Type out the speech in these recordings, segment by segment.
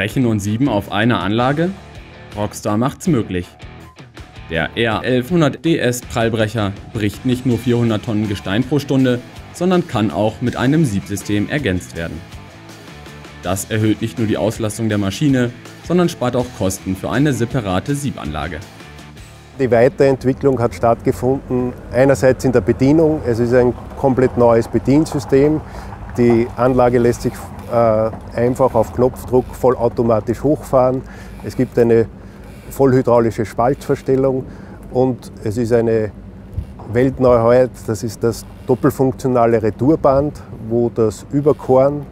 Brechen und Sieben auf einer Anlage? Rockstar macht's möglich. Der R1100DS Prallbrecher bricht nicht nur 400 Tonnen Gestein pro Stunde, sondern kann auch mit einem Siebsystem ergänzt werden. Das erhöht nicht nur die Auslastung der Maschine, sondern spart auch Kosten für eine separate Siebanlage. Die Weiterentwicklung hat stattgefunden, einerseits in der Bedienung. Es ist ein komplett neues Bediensystem. Die Anlage lässt sich äh, einfach auf Knopfdruck vollautomatisch hochfahren. Es gibt eine vollhydraulische Spaltverstellung und es ist eine Weltneuheit, das ist das doppelfunktionale Retourband, wo das Überkorn,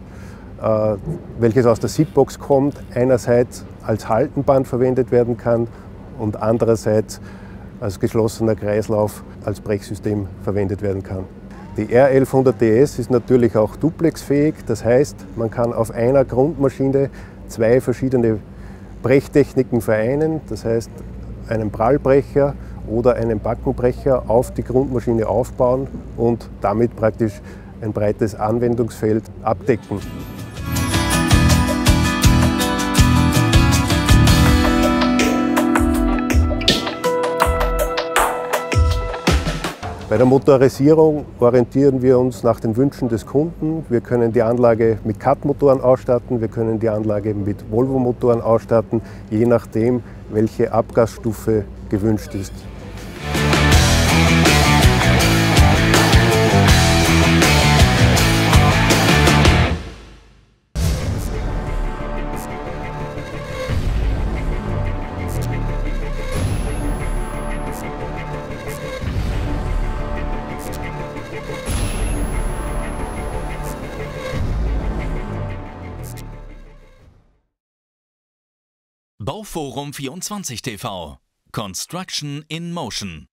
äh, welches aus der Seatbox kommt, einerseits als Haltenband verwendet werden kann und andererseits als geschlossener Kreislauf als Brechsystem verwendet werden kann. Die R1100DS ist natürlich auch duplexfähig, das heißt, man kann auf einer Grundmaschine zwei verschiedene Brechtechniken vereinen, das heißt einen Prallbrecher oder einen Backenbrecher auf die Grundmaschine aufbauen und damit praktisch ein breites Anwendungsfeld abdecken. Bei der Motorisierung orientieren wir uns nach den Wünschen des Kunden. Wir können die Anlage mit CAT-Motoren ausstatten, wir können die Anlage mit Volvo-Motoren ausstatten, je nachdem, welche Abgasstufe gewünscht ist. Bauforum 24 TV. Construction in Motion.